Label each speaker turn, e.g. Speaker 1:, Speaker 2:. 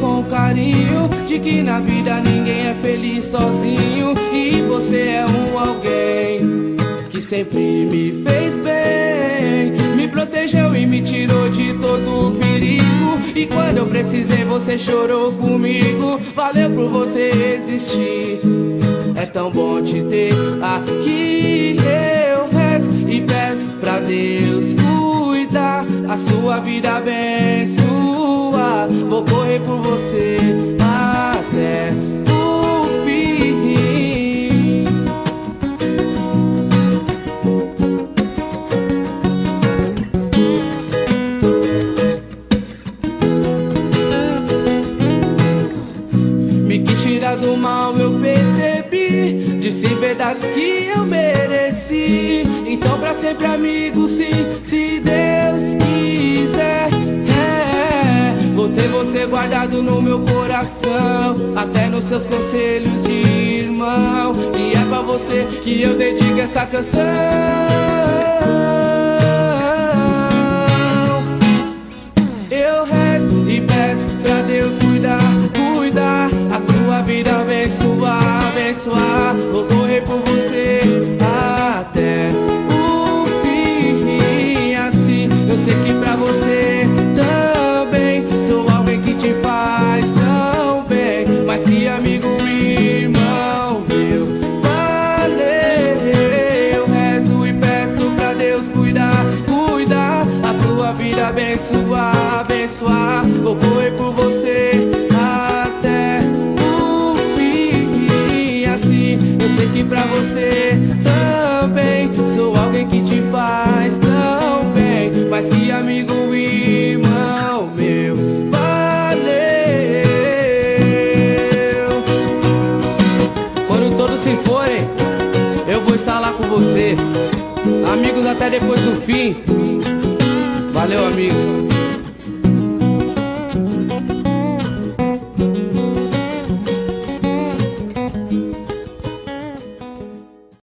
Speaker 1: com carinho De que na vida ninguém é feliz sozinho E você é um alguém Que sempre me fez bem Me protegeu e me tirou de todo o perigo. E quando eu precisei você chorou comigo. Valeu por você existir. É tão bom te ter aqui. Eu rezo e peço pra Deus cuidar A sua vida abençoada Vou correr por você até o fim. Me quis tirar do mal, eu percebi. Disse verdades que eu mereci. Então, pra sempre, amigo, sim, se Deus quiser. Guardado no meu coração. Até nos seus conselhos de irmão. E é pra você que eu dedico essa canção. Eu rezo e peço pra Deus cuidar, cuidar A sua vida abençoar, abençoar abençoar, Vou correr por você até o fim. Assim eu sei que pra você também Sou alguém que te faz tão bem. Mas que amigo e irmão meu Valeu. Quando todos se forem Eu vou estar lá com você. Amigos até depois do fim. Valeu, amigo.